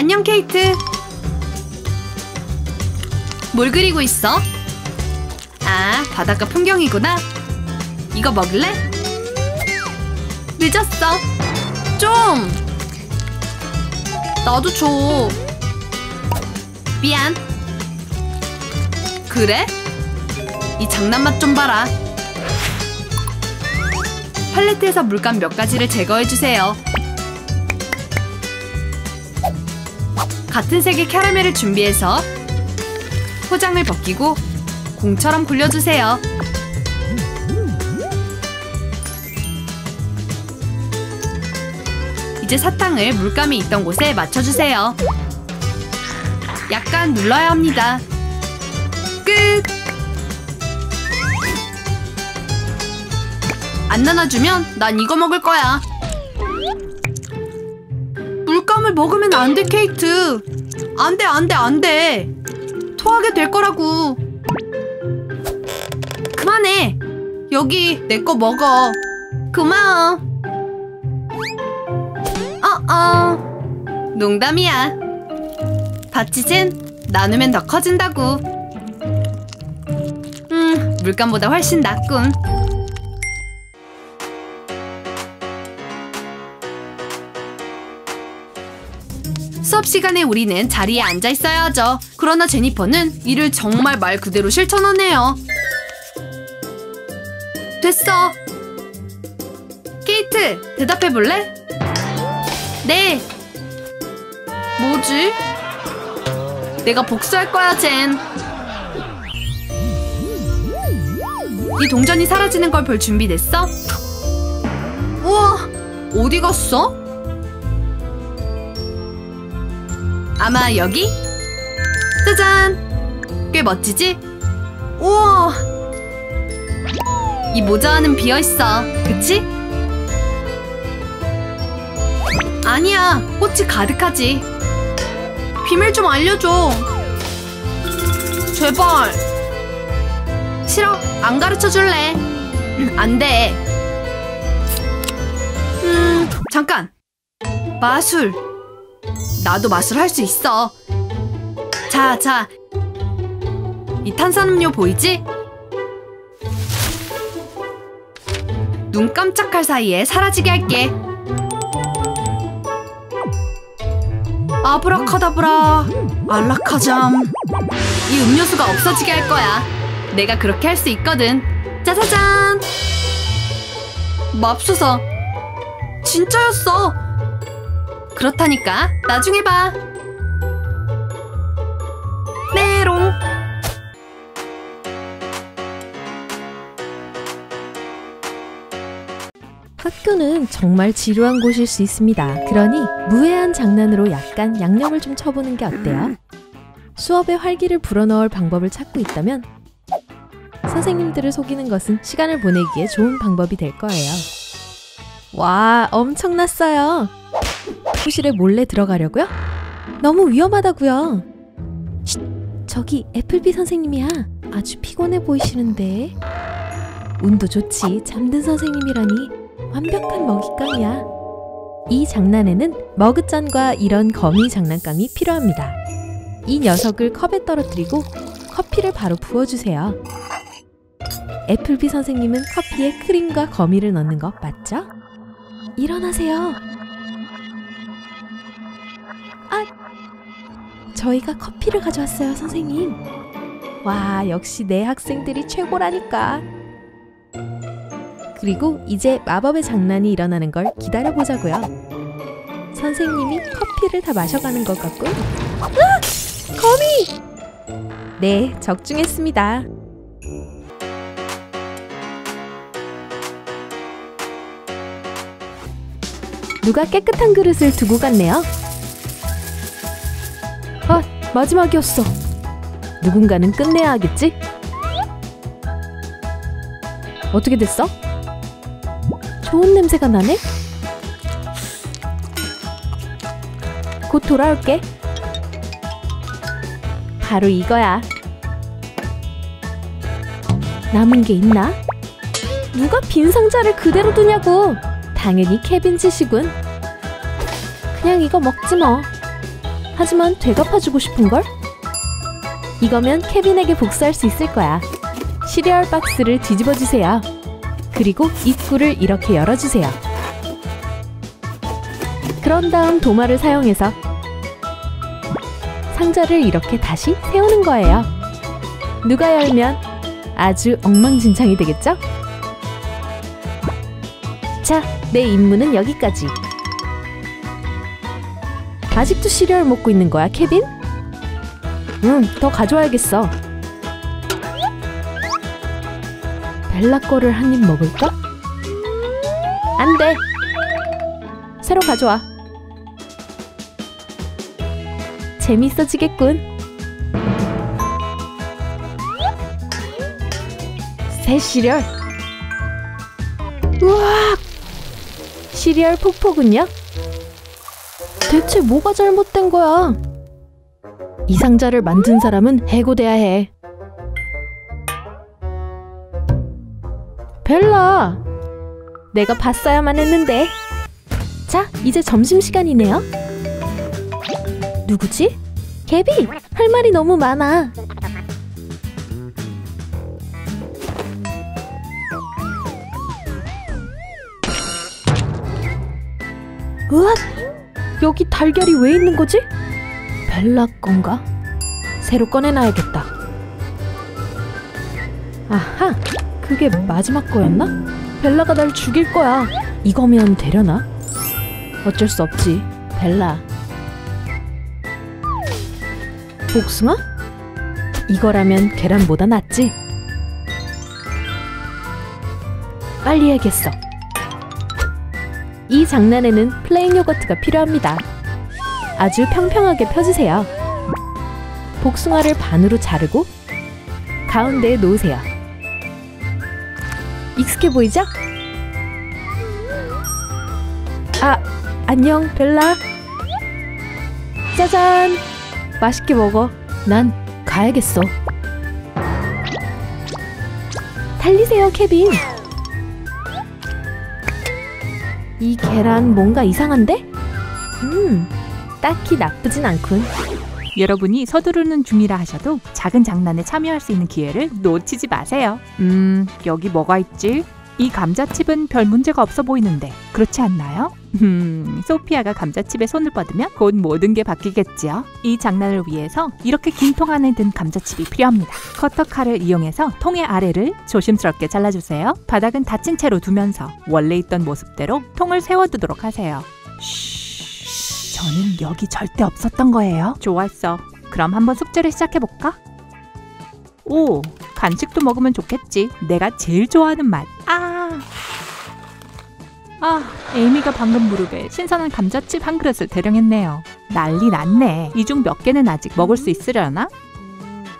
안녕 케이트. 뭘 그리고 있어? 아, 바닷가 풍경이구나. 이거 먹을래? 늦었어. 좀. 나도 줘. 미안. 그래? 이 장난맛 좀 봐라. 팔레트에서 물감 몇 가지를 제거해주세요. 같은 색의 캐러멜을 준비해서 포장을 벗기고 공처럼 굴려주세요. 이제 사탕을 물감이 있던 곳에 맞춰주세요. 약간 눌러야 합니다. 끝! 안 나눠주면 난 이거 먹을 거야. 물감을 먹으면 안 돼, 케이트. 안 돼, 안 돼, 안 돼. 토하게 될 거라고. 그만해. 여기 내 거 먹어. 고마워. 어, 어. 농담이야. 바치진 나누면 더 커진다고. 음, 물감보다 훨씬 낫군. 수업 시간에 우리는 자리에 앉아 있어야 하죠. 그러나 제니퍼는 이를 정말 말 그대로 실천하네요. 됐어. 케이트, 대답해 볼래? 네. 뭐지? 내가 복수할 거야, 젠. 이 동전이 사라지는 걸 볼 준비 됐어? 우와, 어디 갔어? 아마 여기? 짜잔! 꽤 멋지지? 우와! 이 모자 안은 비어있어. 그치? 아니야, 꽃이 가득하지. 비밀 좀 알려줘. 제발. 싫어, 안 가르쳐 줄래. 안 돼. 음, 잠깐. 마술. 나도 마술 할수 있어. 자, 자. 이 탄산음료 보이지? 눈 깜짝할 사이에 사라지게 할게. 아브라카다브라, 알라카잠. 이 음료수가 없어지게 할 거야. 내가 그렇게 할 수 있거든. 짜자잔! 맙소사. 진짜였어. 그렇다니까. 나중에 봐. 메롱. 학교는 정말 지루한 곳일 수 있습니다. 그러니 무해한 장난으로 약간 양념을 좀 쳐보는 게 어때요? 수업에 활기를 불어넣을 방법을 찾고 있다면 선생님들을 속이는 것은 시간을 보내기에 좋은 방법이 될 거예요. 와, 엄청났어요. 교실에 몰래 들어가려고요? 너무 위험하다고요. 쉿, 저기 애플비 선생님이야. 아주 피곤해 보이시는데. 운도 좋지. 잠든 선생님이라니 완벽한 먹잇감이야. 이 장난에는 머그잔과 이런 거미 장난감이 필요합니다. 이 녀석을 컵에 떨어뜨리고 커피를 바로 부어주세요. 애플비 선생님은 커피에 크림과 거미를 넣는 거 맞죠? 일어나세요. 저희가 커피를 가져왔어요, 선생님. 와, 역시 내 학생들이 최고라니까. 그리고 이제 마법의 장난이 일어나는 걸 기다려보자고요. 선생님이 커피를 다 마셔가는 것 같군. 아! 거미! 네, 적중했습니다. 누가 깨끗한 그릇을 두고 갔네요. 아, 마지막이었어. 누군가는 끝내야 하겠지? 어떻게 됐어? 좋은 냄새가 나네? 곧 돌아올게. 바로 이거야. 남은 게 있나? 누가 빈 상자를 그대로 두냐고. 당연히 케빈 짓이군. 그냥 이거 먹지 뭐. 하지만 되갚아주고 싶은걸? 이거면 케빈에게 복수할 수 있을 거야. 시리얼 박스를 뒤집어 주세요. 그리고 입구를 이렇게 열어주세요. 그런 다음 도마를 사용해서 상자를 이렇게 다시 세우는 거예요. 누가 열면 아주 엉망진창이 되겠죠? 자, 내 임무는 여기까지. 아직도 시리얼 먹고 있는 거야, 케빈? 응, 더 가져와야겠어. 벨라 거를 한 입 먹을까? 안 돼. 새로 가져와. 재밌어지겠군. 새 시리얼. 우와! 시리얼 폭포군요. 대체 뭐가 잘못된 거야? 이 상자를 만든 사람은 해고돼야 해. 벨라! 내가 봤어야만 했는데. 자, 이제 점심시간이네요. 누구지? 개비! 할 말이 너무 많아. 달걀이 왜 있는 거지? 벨라 건가? 새로 꺼내놔야겠다. 아하! 그게 마지막 거였나? 벨라가 날 죽일 거야. 이거면 되려나? 어쩔 수 없지. 벨라. 복숭아? 이거라면 계란보다 낫지? 빨리 해야겠어. 이 장난에는 플레인 요거트가 필요합니다. 아주 평평하게 펴주세요. 복숭아를 반으로 자르고 가운데에 놓으세요. 익숙해 보이죠? 아, 안녕, 벨라. 짜잔! 맛있게 먹어. 난 가야겠어. 달리세요, 케빈. 이 계란 뭔가 이상한데? 음, 딱히 나쁘진 않군. 여러분이 서두르는 중이라 하셔도 작은 장난에 참여할 수 있는 기회를 놓치지 마세요. 음, 여기 뭐가 있지? 이 감자칩은 별 문제가 없어 보이는데 그렇지 않나요? 음, 소피아가 감자칩에 손을 뻗으면 곧 모든 게 바뀌겠지요. 이 장난을 위해서 이렇게 긴 통 안에 든 감자칩이 필요합니다. 커터 칼을 이용해서 통의 아래를 조심스럽게 잘라주세요. 바닥은 닫힌 채로 두면서 원래 있던 모습대로 통을 세워두도록 하세요. 쉬, 저는 여기 절대 없었던 거예요. 좋았어. 그럼 한번 숙제를 시작해볼까? 오, 간식도 먹으면 좋겠지. 내가 제일 좋아하는 맛. 아. 아, 에이미가 방금 무릎에 신선한 감자칩 한 그릇을 대령했네요. 난리 났네. 이 중 몇 개는 아직 먹을 수 있으려나?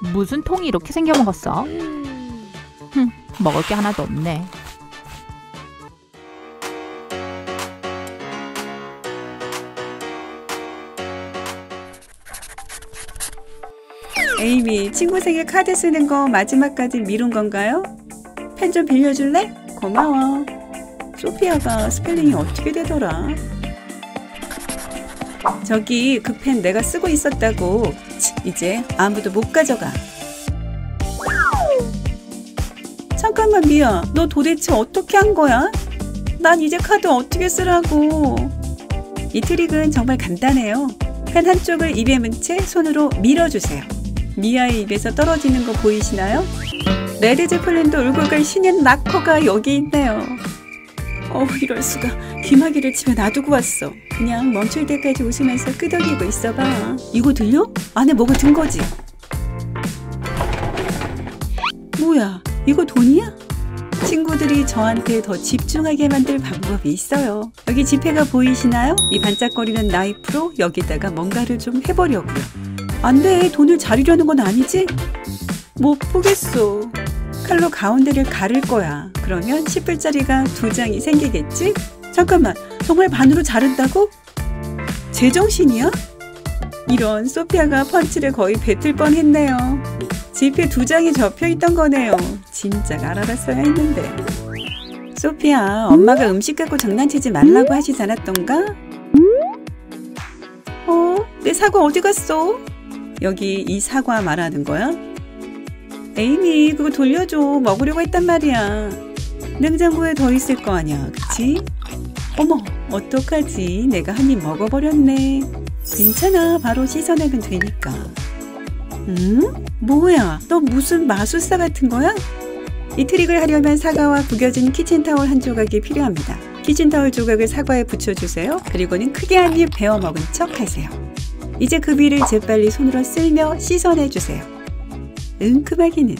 무슨 통이 이렇게 생겨 먹었어? 흠, 먹을 게 하나도 없네. 에이미, 친구 생일 카드 쓰는 거 마지막까지 미룬 건가요? 펜 좀 빌려줄래? 고마워. 소피아가 스펠링이 어떻게 되더라? 저기 그 펜 내가 쓰고 있었다고. 치, 이제 아무도 못 가져가. 잠깐만 미야, 너 도대체 어떻게 한 거야? 난 이제 카드 어떻게 쓰라고? 이 트릭은 정말 간단해요. 펜 한쪽을 입에 문 채 손으로 밀어주세요. 미아의 입에서 떨어지는 거 보이시나요? 레드 제플린도 울고 갈 신인 락커가 여기 있네요. 어우 이럴 수가 귀마개를 집에 놔두고 왔어. 그냥 멈출 때까지 웃으면서 끄덕이고 있어봐. 이거 들려? 안에 뭐가 든 거지? 뭐야? 이거 돈이야? 친구들이 저한테 더 집중하게 만들 방법이 있어요. 여기 지폐가 보이시나요? 이 반짝거리는 나이프로 여기다가 뭔가를 좀 해보려고요. 안 돼. 돈을 자르려는 건 아니지? 못 보겠어. 칼로 가운데를 가를 거야. 그러면 10불짜리가 두 장이 생기겠지? 잠깐만. 정말 반으로 자른다고? 제정신이야? 이런 소피아가 펀치를 거의 뱉을 뻔했네요. 지폐 두 장이 접혀 있던 거네요. 진작 알아봤어야 했는데. 소피아, 엄마가 음식 갖고 장난치지 말라고 하시지 않았던가? 어? 내 사과 어디 갔어? 여기 이 사과 말하는 거야? 에이미, 그거 돌려줘. 먹으려고 했단 말이야. 냉장고에 더 있을 거 아니야, 그치? 어머, 어떡하지? 내가 한 입 먹어버렸네. 괜찮아, 바로 씻어내면 되니까. 응? 뭐야? 너 무슨 마술사 같은 거야? 이 트릭을 하려면 사과와 구겨진 키친타올 한 조각이 필요합니다. 키친타올 조각을 사과에 붙여주세요. 그리고는 크게 한 입 베어 먹은 척 하세요. 이제 그 비를 재빨리 손으로 쓸며 씻어내주세요. 은큼하기는